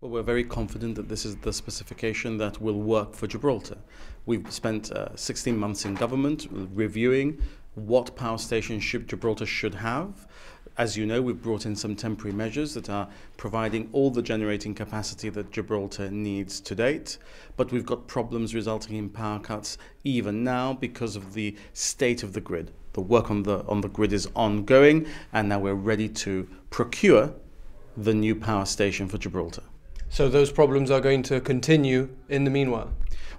Well, we're very confident that this is the specification that will work for Gibraltar. We've spent uh, 16 months in government reviewing what power station Gibraltar should have. As you know, we've brought in some temporary measures that are providing all the generating capacity that Gibraltar needs to date. But we've got problems resulting in power cuts even now because of the state of the grid. The work on the, on the grid is ongoing, and now we're ready to procure the new power station for Gibraltar. So those problems are going to continue in the meanwhile?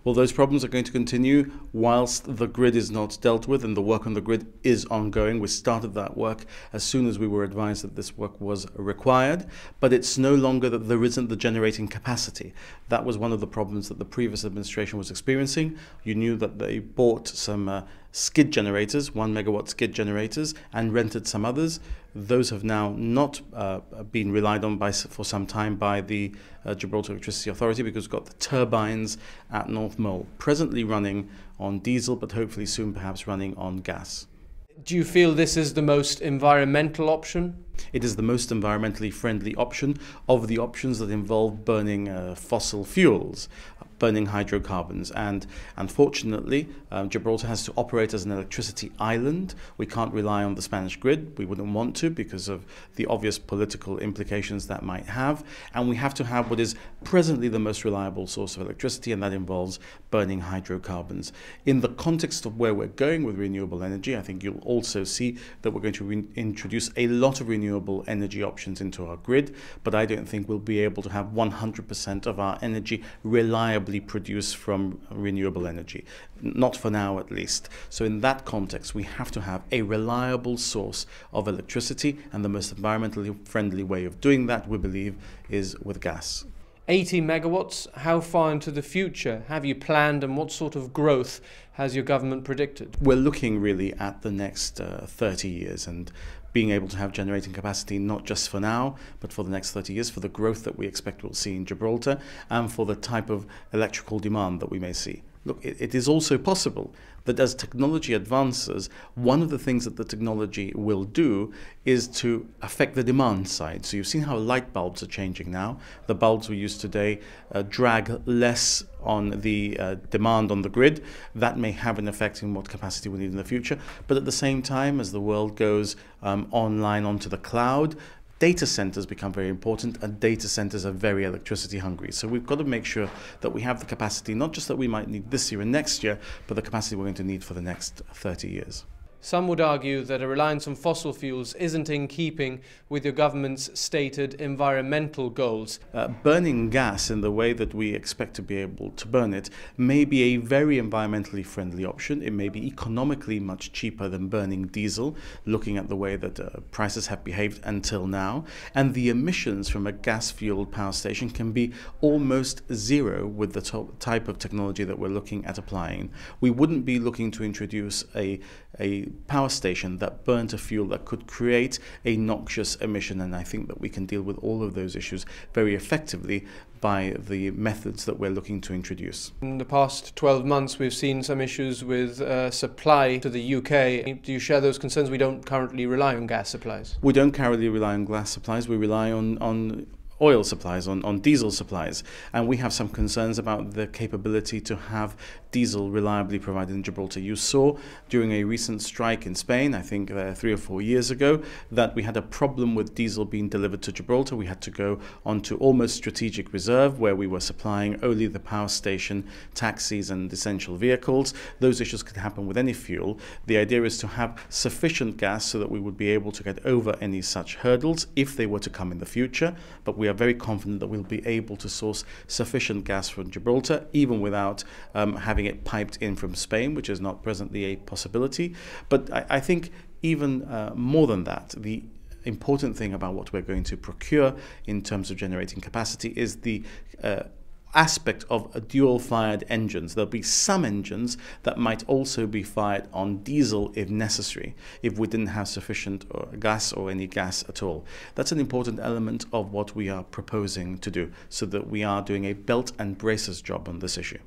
Well, those problems are going to continue whilst the grid is not dealt with and the work on the grid is ongoing. We started that work as soon as we were advised that this work was required, but it's no longer that there isn't the generating capacity. That was one of the problems that the previous administration was experiencing. You knew that they bought some uh, skid generators, one megawatt skid generators, and rented some others. Those have now not uh, been relied on by, for some time by the uh, Gibraltar Electricity Authority because we've got the turbines at North Mole presently running on diesel, but hopefully soon perhaps running on gas. Do you feel this is the most environmental option? It is the most environmentally friendly option of the options that involve burning uh, fossil fuels burning hydrocarbons. And unfortunately, um, Gibraltar has to operate as an electricity island. We can't rely on the Spanish grid. We wouldn't want to because of the obvious political implications that might have. And we have to have what is presently the most reliable source of electricity, and that involves burning hydrocarbons. In the context of where we're going with renewable energy, I think you'll also see that we're going to introduce a lot of renewable energy options into our grid, but I don't think we'll be able to have 100% of our energy reliably reliably produce from renewable energy. Not for now, at least. So, in that context, we have to have a reliable source of electricity, and the most environmentally friendly way of doing that, we believe, is with gas. 80 megawatts, how far into the future have you planned and what sort of growth has your government predicted? We're looking really at the next uh, 30 years and being able to have generating capacity not just for now, but for the next 30 years, for the growth that we expect we'll see in Gibraltar, and for the type of electrical demand that we may see. Look, it, it is also possible that as technology advances, one of the things that the technology will do is to affect the demand side. So you've seen how light bulbs are changing now. The bulbs we use today uh, drag less on the uh, demand on the grid. That may have an effect in what capacity we need in the future. But at the same time, as the world goes um, online onto the cloud, data centers become very important and data centers are very electricity hungry. So we've got to make sure that we have the capacity, not just that we might need this year and next year, but the capacity we're going to need for the next 30 years. Some would argue that a reliance on fossil fuels isn't in keeping with your government's stated environmental goals. Uh, burning gas in the way that we expect to be able to burn it may be a very environmentally friendly option. It may be economically much cheaper than burning diesel, looking at the way that uh, prices have behaved until now. And the emissions from a gas fueled power station can be almost zero with the type of technology that we're looking at applying. We wouldn't be looking to introduce a, a power station that burnt a fuel that could create a noxious emission. And I think that we can deal with all of those issues very effectively by the methods that we're looking to introduce. In the past 12 months, we've seen some issues with uh, supply to the UK. Do you share those concerns? We don't currently rely on gas supplies. We don't currently rely on gas supplies. We rely on, on oil supplies, on, on diesel supplies. And we have some concerns about the capability to have diesel reliably provided in Gibraltar. You saw during a recent strike in Spain, I think uh, three or four years ago, that we had a problem with diesel being delivered to Gibraltar. We had to go onto almost strategic reserve where we were supplying only the power station, taxis, and essential vehicles. Those issues could happen with any fuel. The idea is to have sufficient gas so that we would be able to get over any such hurdles if they were to come in the future. But we are very confident that we'll be able to source sufficient gas from Gibraltar, even without um, having it piped in from Spain, which is not presently a possibility. But I, I think even uh, more than that, the important thing about what we're going to procure in terms of generating capacity is the uh, aspect of dual fired engines. There'll be some engines that might also be fired on diesel if necessary, if we didn't have sufficient uh, gas or any gas at all. That's an important element of what we are proposing to do, so that we are doing a belt and braces job on this issue.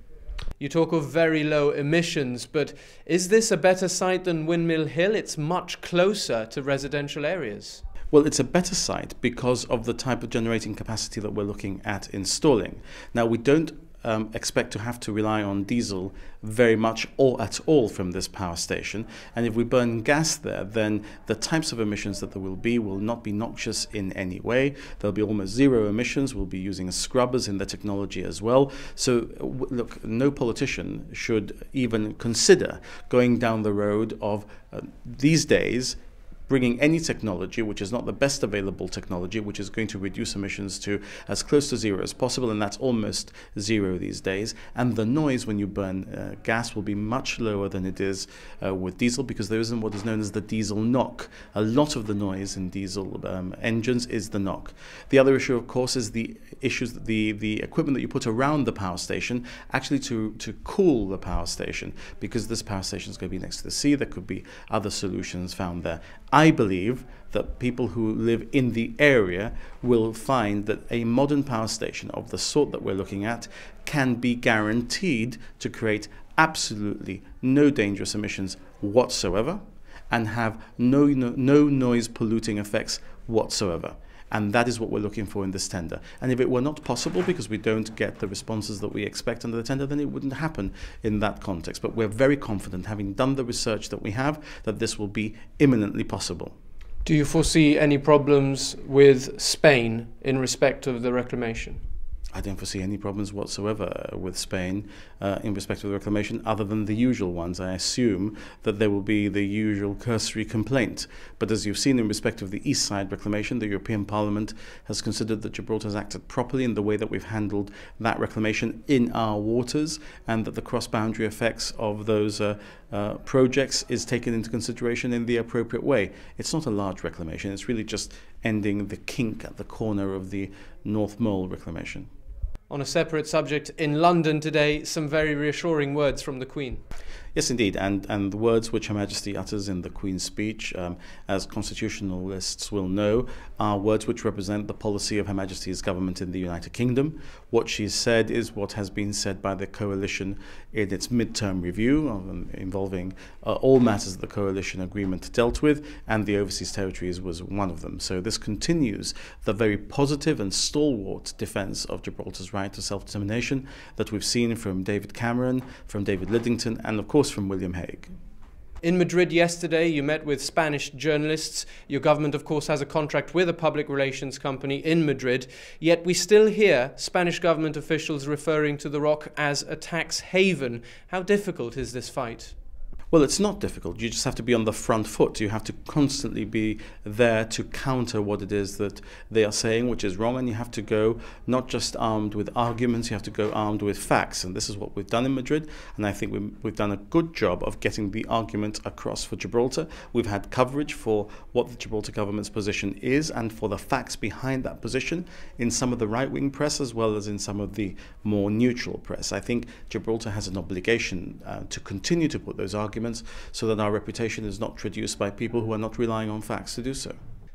You talk of very low emissions, but is this a better site than Windmill Hill? It's much closer to residential areas. Well, it's a better site because of the type of generating capacity that we're looking at installing. Now, we don't um, expect to have to rely on diesel very much or at all from this power station. And if we burn gas there, then the types of emissions that there will be will not be noxious in any way. There'll be almost zero emissions. We'll be using scrubbers in the technology as well. So, look, no politician should even consider going down the road of uh, these days bringing any technology, which is not the best available technology, which is going to reduce emissions to as close to zero as possible, and that's almost zero these days. And the noise when you burn uh, gas will be much lower than it is uh, with diesel because there isn't what is known as the diesel knock. A lot of the noise in diesel um, engines is the knock. The other issue, of course, is the issues the the equipment that you put around the power station actually to to cool the power station because this power station is going to be next to the sea. There could be other solutions found there. I believe that people who live in the area will find that a modern power station of the sort that we're looking at can be guaranteed to create absolutely no dangerous emissions whatsoever and have no, no, no noise polluting effects whatsoever. And that is what we're looking for in this tender. And if it were not possible because we don't get the responses that we expect under the tender, then it wouldn't happen in that context. But we're very confident, having done the research that we have, that this will be imminently possible. Do you foresee any problems with Spain in respect of the reclamation? I don't foresee any problems whatsoever with Spain uh, in respect of the reclamation, other than the usual ones. I assume that there will be the usual cursory complaint. But as you've seen in respect of the East Side reclamation, the European Parliament has considered that Gibraltar has acted properly in the way that we've handled that reclamation in our waters, and that the cross-boundary effects of those uh, uh, projects is taken into consideration in the appropriate way. It's not a large reclamation. It's really just ending the kink at the corner of the North Mole reclamation. On a separate subject, in London today, some very reassuring words from the Queen. Yes, indeed, and and the words which Her Majesty utters in the Queen's speech, um, as constitutionalists will know, are words which represent the policy of Her Majesty's government in the United Kingdom. What she said is what has been said by the coalition in its midterm review um, involving uh, all matters that the coalition agreement dealt with, and the overseas territories was one of them. So this continues the very positive and stalwart defence of Gibraltar's right to self-determination that we've seen from David Cameron, from David Lidington, and of course course, from William Hague. In Madrid yesterday, you met with Spanish journalists. Your government, of course, has a contract with a public relations company in Madrid. Yet we still hear Spanish government officials referring to the Rock as a tax haven. How difficult is this fight? Well, it's not difficult. You just have to be on the front foot. You have to constantly be there to counter what it is that they are saying, which is wrong. And you have to go not just armed with arguments, you have to go armed with facts. And this is what we've done in Madrid. And I think we've, we've done a good job of getting the argument across for Gibraltar. We've had coverage for what the Gibraltar government's position is and for the facts behind that position in some of the right wing press as well as in some of the more neutral press. I think Gibraltar has an obligation uh, to continue to put those arguments so that our reputation is not traduced by people who are not relying on facts to do so.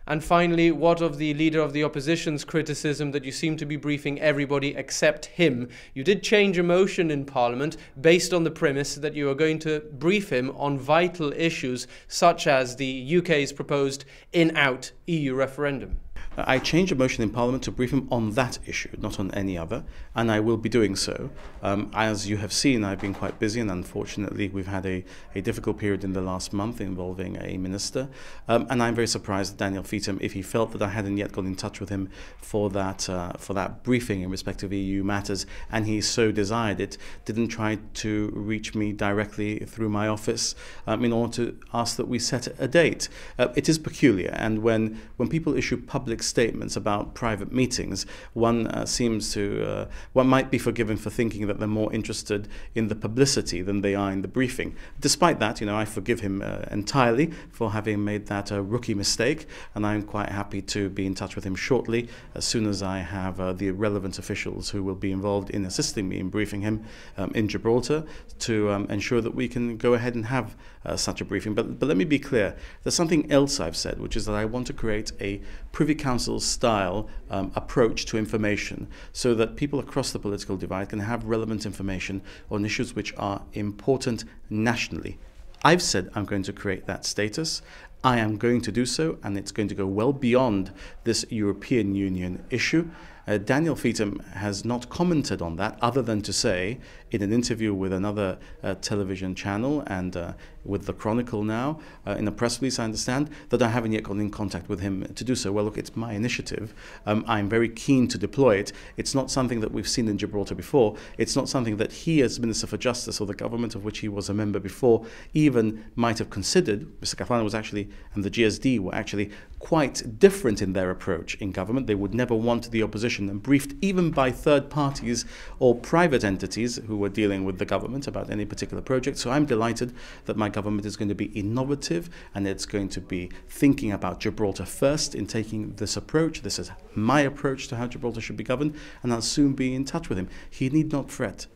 And finally, what of the leader of the opposition's criticism that you seem to be briefing everybody except him? You did change a motion in Parliament based on the premise that you are going to brief him on vital issues such as the UK's proposed in out EU referendum. I changed a motion in Parliament to brief him on that issue, not on any other, and I will be doing so. Um, as you have seen, I've been quite busy, and unfortunately, we've had a, a difficult period in the last month involving a minister. Um, and I'm very surprised that Daniel Feetham, if he felt that I hadn't yet got in touch with him for that uh, for that briefing in respect of EU matters, and he so desired it, didn't try to reach me directly through my office um, in order to ask that we set a date. Uh, it is peculiar, and when when people issue public statements about private meetings, one uh, seems to, uh, one might be forgiven for thinking that they're more interested in the publicity than they are in the briefing. Despite that, you know, I forgive him uh, entirely for having made that a rookie mistake, and I'm quite happy to be in touch with him shortly as soon as I have uh, the relevant officials who will be involved in assisting me in briefing him um, in Gibraltar to um, ensure that we can go ahead and have uh, such a briefing. But, but let me be clear, there's something else I've said, which is that I want to create a Privy Council style um, approach to information so that people across the political divide can have relevant information on issues which are important nationally. I've said I'm going to create that status, I am going to do so, and it's going to go well beyond this European Union issue. Uh, Daniel Feetham has not commented on that other than to say in an interview with another uh, television channel and uh, with the Chronicle now, uh, in a press release, I understand, that I haven't yet gone in contact with him to do so. Well, look, it's my initiative. Um, I'm very keen to deploy it. It's not something that we've seen in Gibraltar before. It's not something that he, as Minister for Justice, or the government of which he was a member before, even might have considered. Mr. Caruana was actually, and the GSD were actually quite different in their approach in government. They would never want the opposition and briefed even by third parties or private entities who were dealing with the government about any particular project. So I'm delighted that my government is going to be innovative and it's going to be thinking about Gibraltar first in taking this approach. This is my approach to how Gibraltar should be governed, and I'll soon be in touch with him. He need not fret.